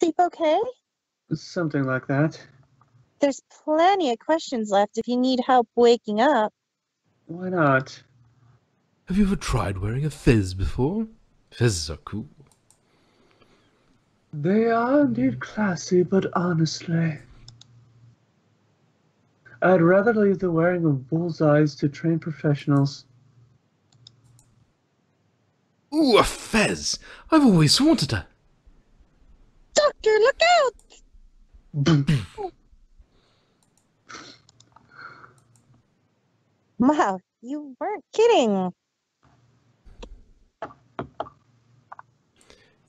Sleep okay? Something like that. There's plenty of questions left if you need help waking up. Why not? Have you ever tried wearing a fez before? Fezzes are cool. They are indeed classy, but honestly. I'd rather leave the wearing of bullseyes to trained professionals. Ooh, a fez! I've always wanted a. Doctor, look out! Wow, you weren't kidding.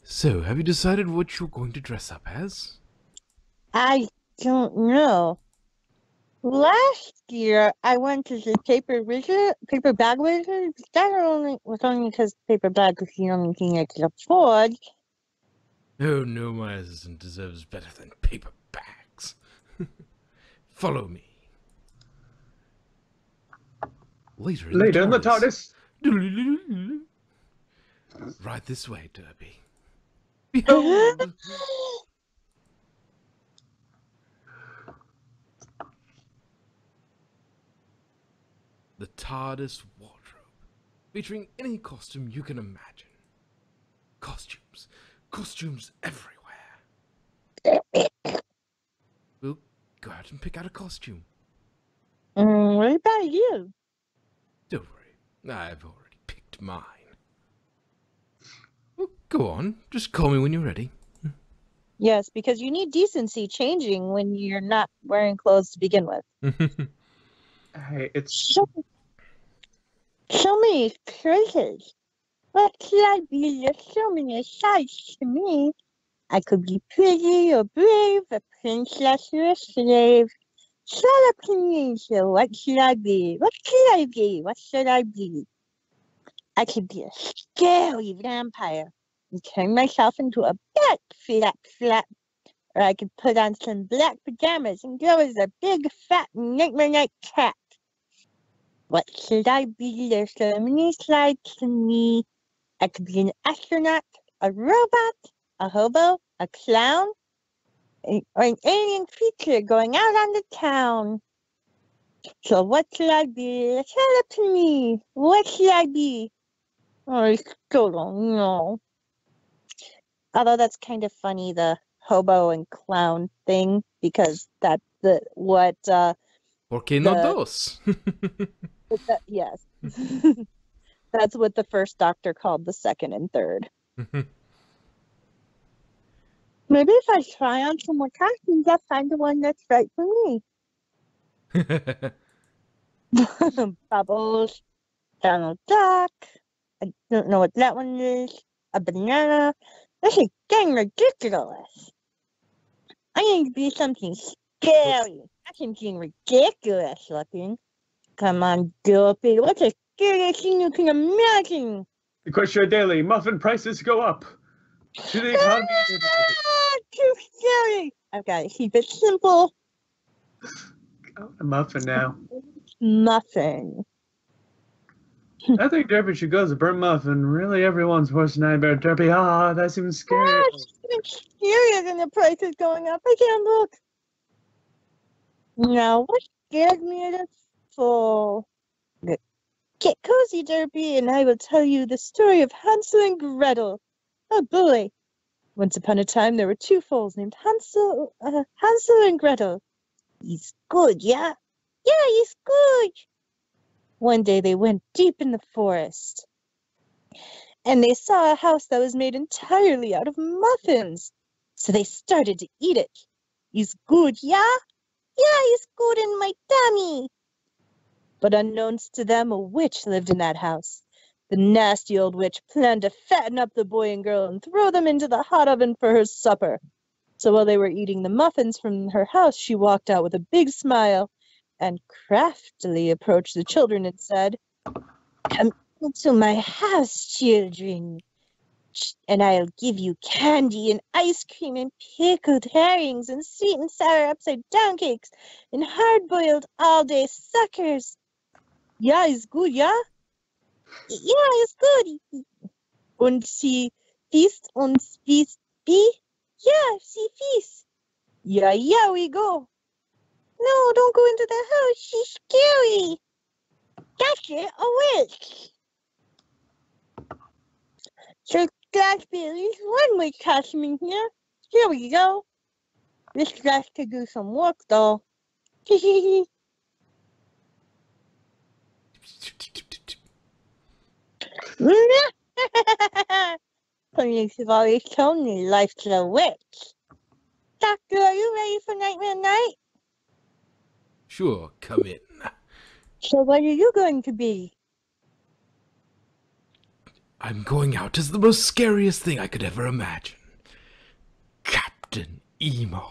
So, have you decided what you're going to dress up as? I don't know. Last year, I went as a paper wizard, paper bag wizard. That only was only because paper bag was the only thing I could afford. Oh no, my assistant deserves better than paper bags. Follow me. Later in Later in the the TARDIS. TARDIS. Right this way, Derpy. Behold! the TARDIS wardrobe, featuring any costume you can imagine. Costumes, costumes everywhere. We'll go out and pick out a costume. Mm, what about you? Don't worry, I've already picked mine. Well, go on, just call me when you're ready. Yes, because you need decency changing when you're not wearing clothes to begin with. Hey, it's So, so many choices. What should I be? There's so many sides to me. I could be pretty or brave, a princess or a slave. Shut up, Tunisia. What should I be? What should I be? What should I be? I could be a scary vampire and turn myself into a bat flap flap. Or I could put on some black pajamas and go as a big fat nightmare night cat. What should I be? There's so many sides to me. I could be an astronaut, a robot, a hobo, a clown, or an alien creature going out on the town. So what should I be? Tell it to me. What should I be? I still don't know. Although that's kind of funny, the hobo and clown thing, because that's the what uh ¿Por qué no dos? Yes. That's what the first doctor called the second and third. Mm-hmm. Maybe if I try on some more costumes, I'll find the one that's right for me. Bubbles, Donald Duck. I don't know what that one is. A banana. This is getting ridiculous. I need to be something scary. That's something ridiculous looking. Come on, Dopey. What's the scariest thing you can imagine? Equestria Daily. Muffin prices go up. To the economy. Ah, too scary. I've got to keep it simple. A muffin now. Muffin. I think Derpy should go as a burnt muffin. Really, everyone's worst nightmare. Derpy, ah, that's even scary. Ah, it's even scarier than the price is going up. I can't look. Now, what scared me at its full? Get cozy, Derpy, and I will tell you the story of Hansel and Gretel. Oh boy. Once upon a time, there were two foals named Hansel, uh, Hansel and Gretel. He's good, yeah? Yeah, he's good. One day they went deep in the forest and they saw a house that was made entirely out of muffins. So they started to eat it. He's good, yeah? Yeah, he's good in my tummy. But unknowns to them, a witch lived in that house. The nasty old witch planned to fatten up the boy and girl and throw them into the hot oven for her supper. So while they were eating the muffins from her house, she walked out with a big smile and craftily approached the children and said, Come into my house, children, and I'll give you candy and ice cream and pickled herrings and sweet and sour upside down cakes and hard boiled all day suckers. Ja, ist gut, ja? Ja, ist gut. Und sie wies und wies wie Yeah, see feast. Yeah, yeah, we go. No, don't go into the house. She's scary. That's it, a witch. So Glassberries, one witch costume here. Here we go. This glass could do some work though. Police have always told me life's a witch. Doctor, are you ready for Nightmare Night? Sure, come in. So what are you going to be? I'm going out as the most scariest thing I could ever imagine. Captain Emo.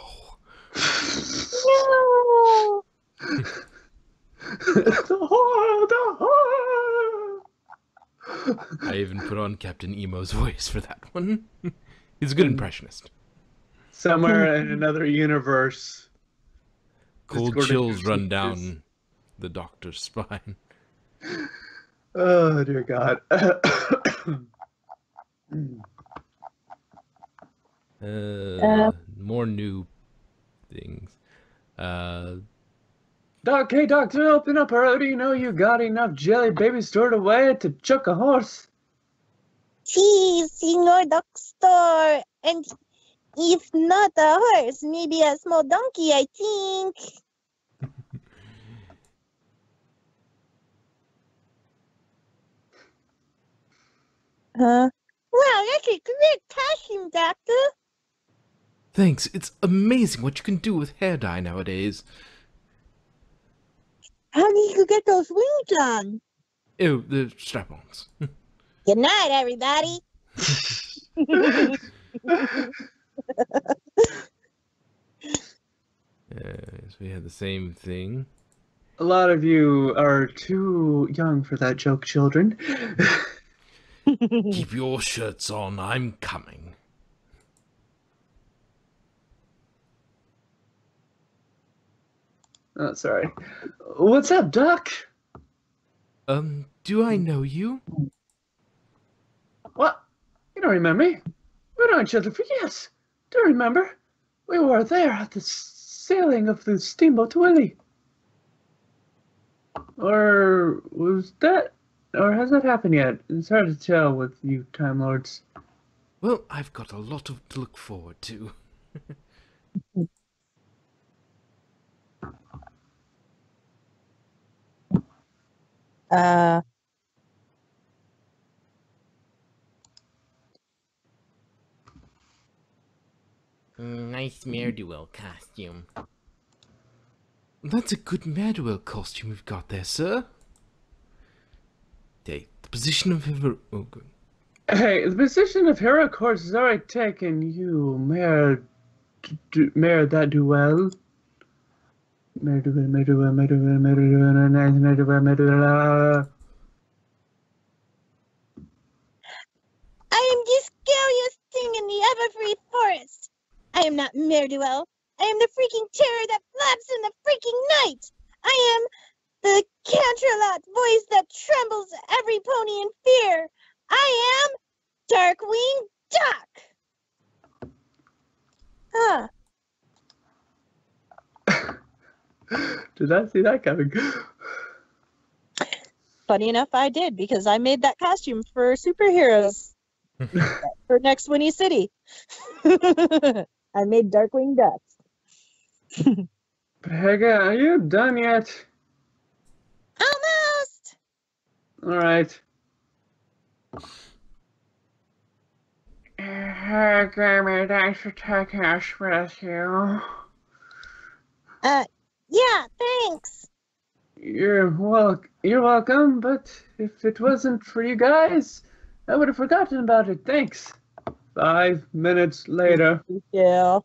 No! the horror, the horror. I even put on Captain Emo's voice for that one. He's a good impressionist. Somewhere in another universe. Cold chills run Ramsay is- down the doctor's spine. Oh dear God. Uh, more new things. Uh, Doc, hey Doc, to open up already. You know you got enough jelly baby stored away to chuck a horse. Cheese, Senor Doctor. And if not a horse, maybe a small donkey, I think. Huh? Wow, that's a great costume, Doctor. thanks. It's amazing what you can do with hair dye nowadays. How did you get those wings on? Oh, the strap-ons. Good night, everybody. Yes, we had the same thing. A lot of you are too young for that joke, children. Keep your shirts on. I'm coming. Oh, sorry. What's up, Doc? Um, do I know you? What? You don't remember me? We know each other for years. Do you remember? We were there at the sailing of the steamboat Willie. Or was that? Or has that happened yet? It's hard to tell with you Time Lords. Well, I've got a lot of to look forward to. Uh, Nice ne'er-do-well costume. That's a good ne'er-do-well costume you've got there, sir. Okay, the position of hero. Oh, good. Hey, the position of hero course is already taken. You, Mayor, d- d- Mayor, that do I am the scariest thing in the Everfree Forest. I am not Merduel. I am the freaking terror that flaps in the freaking night. I am the Canterlot voice that trembles every pony in fear. I am Darkwing Duck. Huh. Did not see that coming. Funny enough, I did because I made that costume for superheroes for next Winnie City. I made Darkwing Duck. Pega, are you done yet? Almost. All right. Hey, Grammy, thanks for taking us with you. Uh, yeah, thanks. You're wel- You're welcome, but if it wasn't for you guys, I would have forgotten about it. Thanks. Five minutes later. Yeah.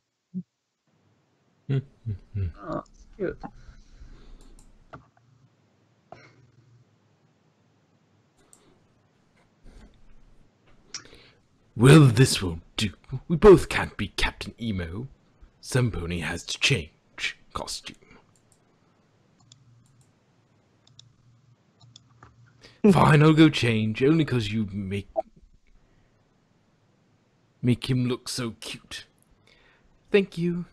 Oh, it's cute. Well, this won't do. We both can't be Captain Emo. Some pony has to change costume. Fine, I'll go change, only 'cause you make make him look so cute. Thank you.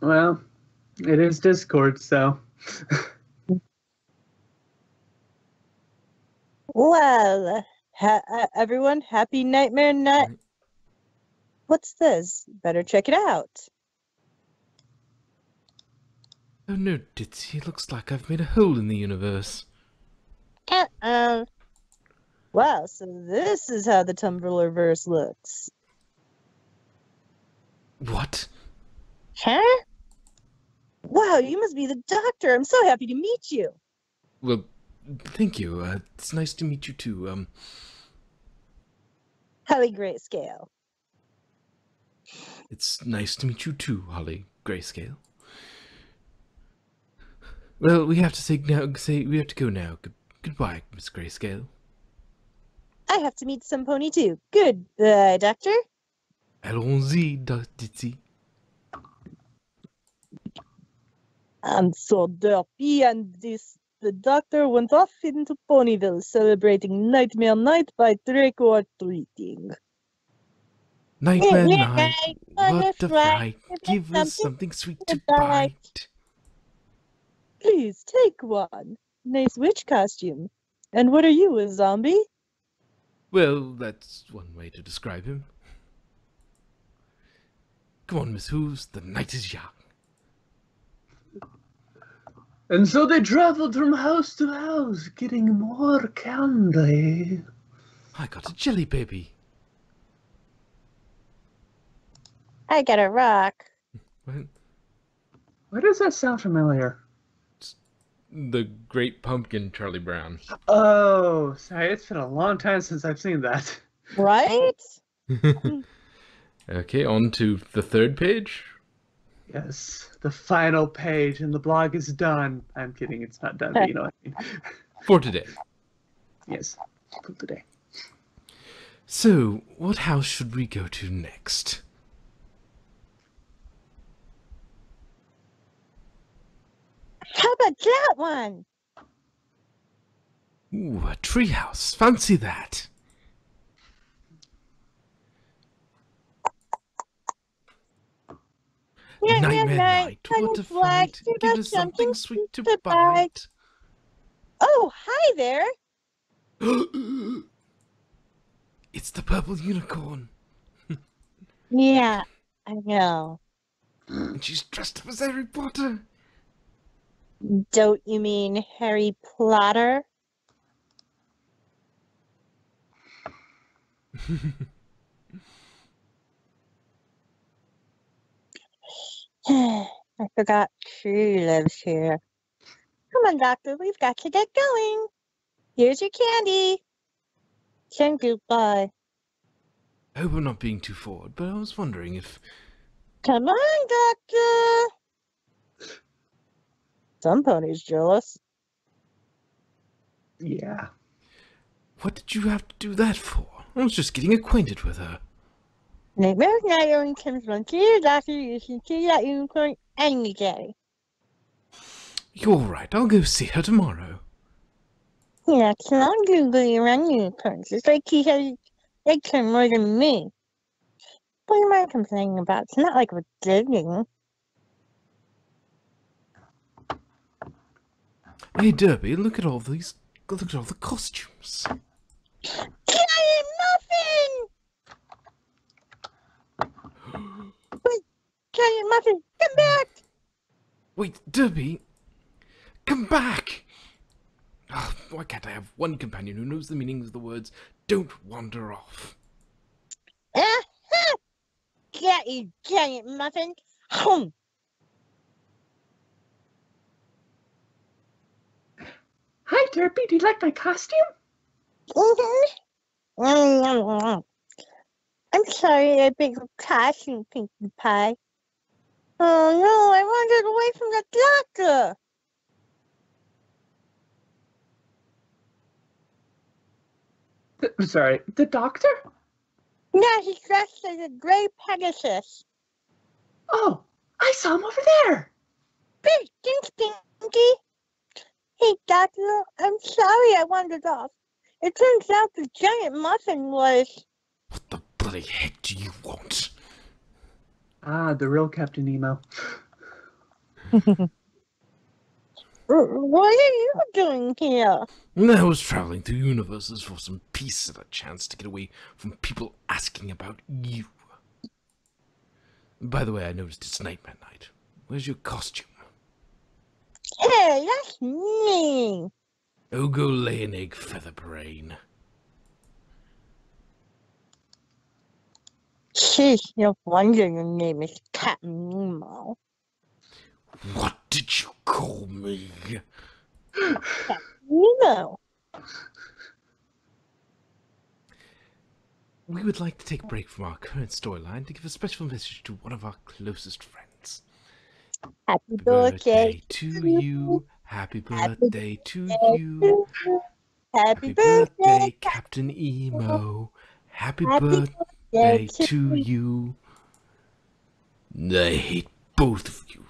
Well, it is Discord, so. Well, ha- everyone, happy nightmare night. Right. What's this? Better check it out. Oh no, Ditzy, it looks like I've made a hole in the universe. Uh-oh. Wow, so this is how the Tumblr verse looks. What? Huh? Wow, you must be the doctor. I'm so happy to meet you. Well, thank you. Uh, it's nice to meet you too. Um, Holly Grayscale. It's nice to meet you too, Holly Grayscale. Well, we have to say now. Say we have to go now. Good, goodbye, Miss Grayscale. I have to meet some pony too. Good, Goodbye, doctor. Allons-y, Do- Ditzy. I'm so derpy, and this the doctor went off into Ponyville, celebrating Nightmare Night by trick or treating. Nightmare Yeah, night. night, on What the a flight, fright. give us something something sweet to to bite. bite. Please take one. Nice witch costume. And what are you, a zombie? Well, that's one way to describe him. Come on, Miss Hooves, the night is young. And so they traveled from house to house, getting more candy. I got a jelly baby. I got a rock. What? Why does that sound familiar? The Great Pumpkin, Charlie Brown. Oh, sorry, it's been a long time since I've seen that. Right? okay, on to the third page. Yes, the final page, and the blog is done. I'm kidding, it's not done, but you know what I mean. For today. Yes, for today. So, what house should we go to next? How about that one? Ooh, a treehouse. Fancy that. Yeah, Nightmare night, night. What a flag, fright. give us something sweet to bite. bite. Oh, hi there. it's the purple unicorn. Yeah, I know. And she's dressed up as Harry Potter. Don't you mean Harry Plotter? I forgot she lives here. Come on, Doctor, we've got to get going. Here's your candy. Saying goodbye. I hope I'm not being too forward, but I was wondering if. Come on, Doctor. Some ponies jealous. Yeah. What did you have to do that for? I was just getting acquainted with her. Nightmare night only comes once a year, Doctor. You can see that unicorn any day. You're right, I'll go see her tomorrow. Yeah, it's not googly around unicorns. It's like he has are more than me. What am I complaining about? It's not like we're digging. Hey, Derpy, look at all these. Look at all the costumes. Giant muffin! Wait, giant muffin, come back! Wait, Derpy! Come back! Ah, why can't I have one companion who knows the meaning of the words don't wander off? Ah, ha! Get you, giant muffin! Home! Hi, Derpy, do you like my costume? Mm-hmm. I'm sorry I big costume, Pinkie Pie. Oh no, I wandered away from the doctor. Th- sorry, the doctor? No, he's dressed as a gray Pegasus. Oh, I saw him over there. Big thanks, Pinkie. Hey, Doctor, I'm sorry I wandered off. It turns out the giant muffin was. What the bloody heck do you want? Ah, the real Captain Nemo. What are you doing here? I was traveling through universes for some peace and a chance to get away from people asking about you. By the way, I noticed it's Nightmare Night. Where's your costume? Hey, that's me. Oh, go lay an egg, Featherbrain. Sheesh, no wonder your name is Captain Nemo. What did you call me? Nemo. We would like to take a break from our current storyline to give a special message to one of our closest friends. Happy Happy birthday. to you. Happy Happy birthday to you. Happy birthday. Captain Emo. Happy Happy birthday birthday to you. I hate both of you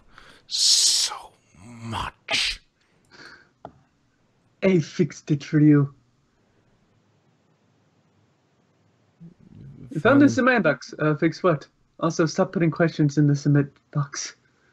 so much. I fixed it for you. You found the Found- cement box. Uh, fix what? Also, stop putting questions in the submit box.